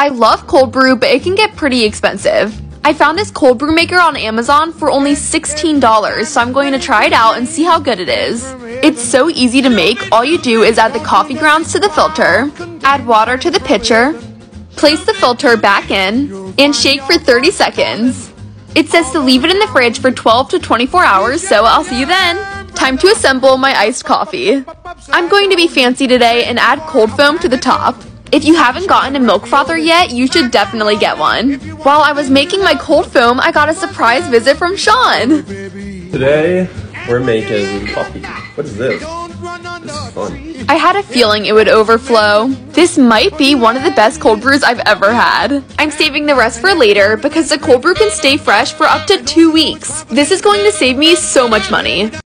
I love cold brew, but it can get pretty expensive. I found this cold brew maker on Amazon for only $16, so I'm going to try it out and see how good it is. It's so easy to make, all you do is add the coffee grounds to the filter, add water to the pitcher, place the filter back in, and shake for 30 seconds. It says to leave it in the fridge for 12 to 24 hours, so I'll see you then. Time to assemble my iced coffee. I'm going to be fancy today and add cold foam to the top. If you haven't gotten a milk frother yet, you should definitely get one. While I was making my cold foam, I got a surprise visit from Sean. Today, we're making coffee. What is this? This is fun. I had a feeling it would overflow. This might be one of the best cold brews I've ever had. I'm saving the rest for later because the cold brew can stay fresh for up to two weeks. This is going to save me so much money.